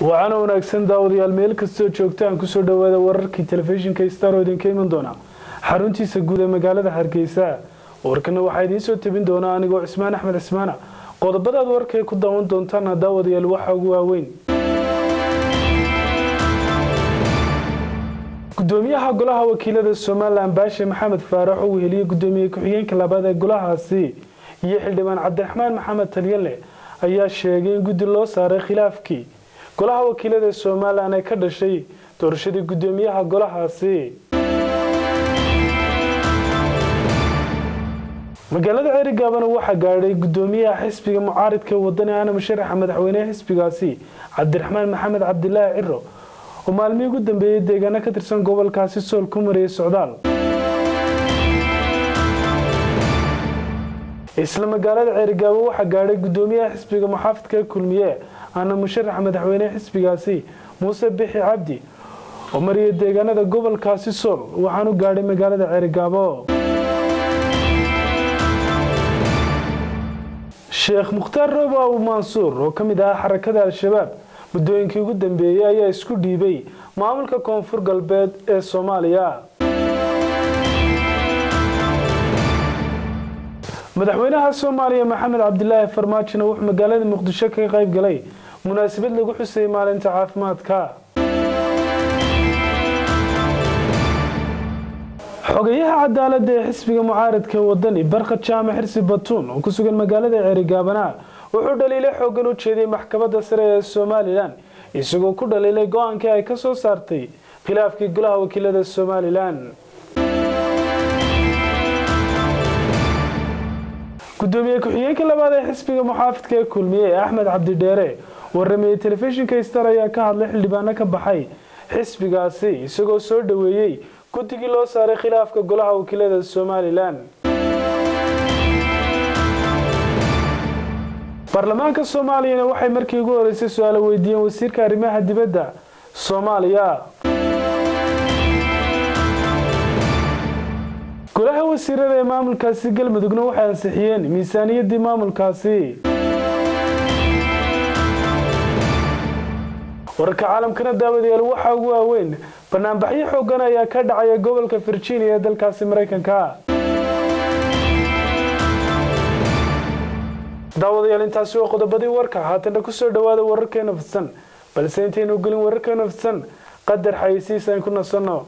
wacaana wanaagsan daawadayaal meel kastoo joogtaan ku soo dhawaada wararkii telefishinka star oo idinka iman doona xaruntiisa guud ee magaalada hargeysa warkana waxaa idiin soo tabin doona anigoo cismaan axmed cismaana qodobadaad warkay ku daawan doontaana daawadayaal waxaa ugu waaweyn gudoomiyaha golaha wakiilada somalilan baashe maxamed faarax oo weheliyey gudoomiye ku-xigeenka labaad ee golahaasi iyo xildhibaan cabdiraxmaan maxamed talyanle ayaa sheegay in guddi loo saaray khilaafkii golaha wakiilada somalilan ee ka dhashay doorashadii gudoomiyaha golahaasi. Magaalada ceerigaabana waxaa gaadhay gudoomiyaha xisbiga mucaaridka wadani ana musharaxa madaxweyneha xisbigaasi cabdiraxmaan maxamed cabdilaahi ciro oo maalmihii ugu dambeeyey deegaano ka tirsan gobolkaasi sool ku mariyay socdaal. Isla magaalada ceerigaabo waxaa gaadhay gudoomiyaha xisbiga muxaafidka kulmiye ana musharaxa madaxweyneha xisbigaasi muuse bixi cabdi oo mariyay deegaanada gobolkaasi sool. Waxaanu gaadhay magaalada ceerigaabo sheekh mukhtaar roobo abu mansuur oo ka mid ahaa xarakada al-shabaab muddooyinkii ugu dambeeyey ayaa isku dhiibay maamulka koonfur galbeed ee soomaaliya. Madaxweynaha soomaaliya maxamed cabdilaahi farmaajona wuxuu magaalada muqdisho kaga qayb galay munaasabad lagu xusayay maalinta caafimaadka. Xogayaha cadaalada ee xisbiga mucaaradka wadani barkad jaamac xirsi batuun oo ku sugan magaalada ceerigaabana wuxuu dhaliilay xoogan u jeediyey maxkamadda sare ee somalilan isagoo ku dhaliilay go'aankii ay ka soo saartay khilaafkii golaha wakiilada somalilan. Gudoomiye ku-xigeenka labaad ee xisbiga muxaafidka ee kulmiye axmed cabdidheere warameeyey telefishinka star ayaa ka hadlay xildhibaano ka baxay. Xisbigaasi isagoo soo dhaweeyey guddigii loo saaray khilaafka golaha wakiilada somalilan baarlamaanka soomaaliyana waxay markii ugu horeysay su'aalo weydiiyeen wasiirka arrimaha dibadda soomaaliya. Golaha wasiirada ee maamulkaasi galmudugna waxay ansixiyeen miisaaniyaddii maamulkaasi wararka caalamkana daawadayaal waxaa ugu waaweyn. Banaanbaxyo xoogan ayaa ka dhacaya gobolka virginia ee dalkaasi maraykanka. Daawadayaal intaasi waa qodobadii warka haatana ku soo dhawaada wararkeena fidsan balse intaynu gelin wararkeena fidsan qadar xayeysiis aan ku nasanno